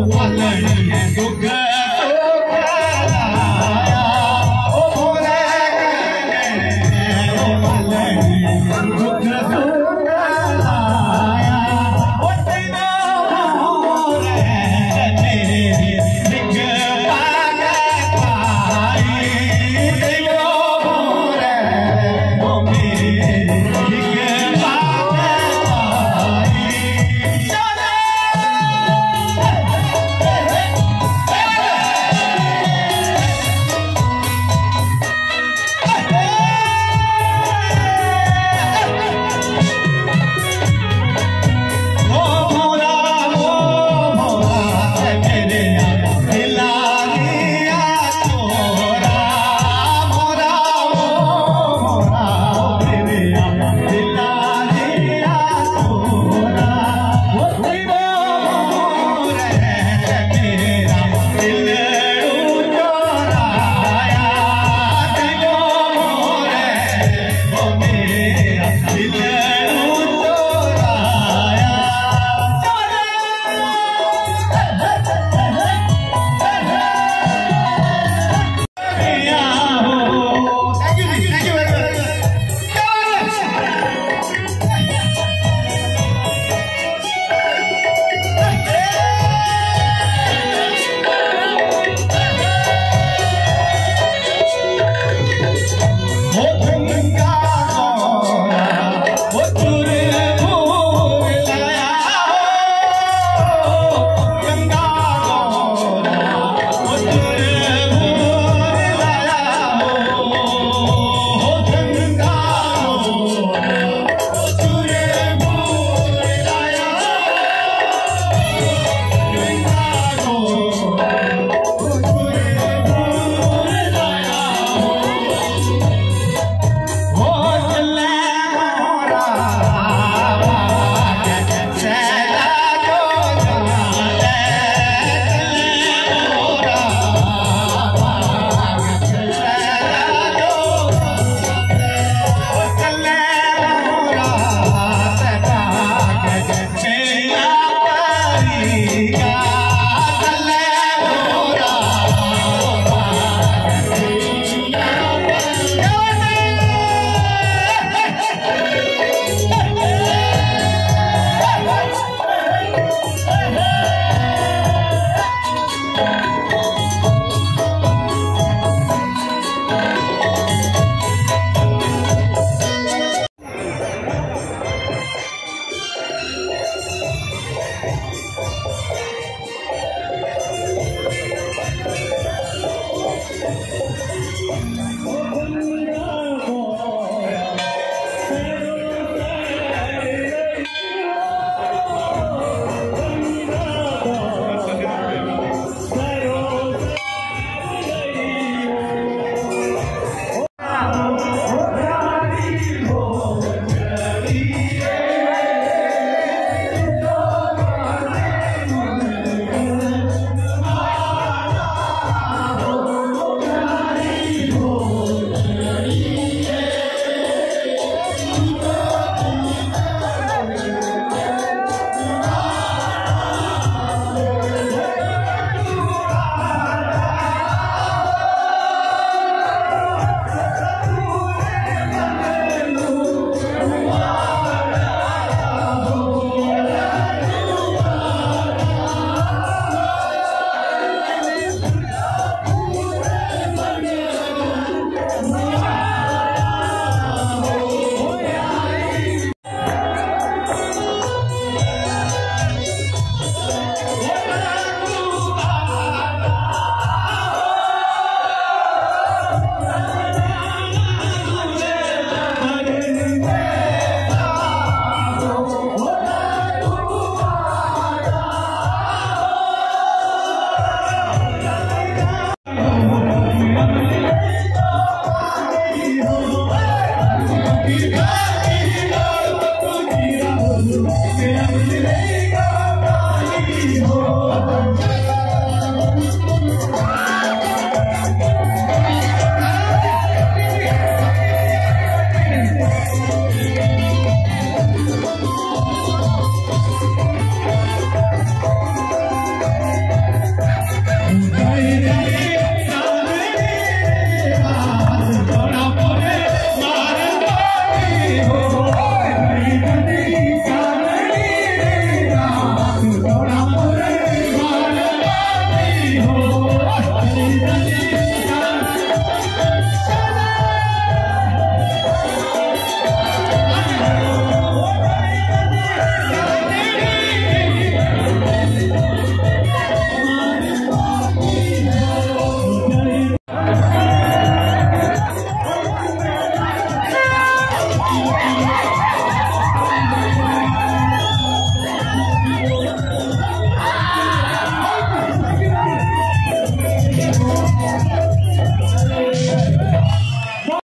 wale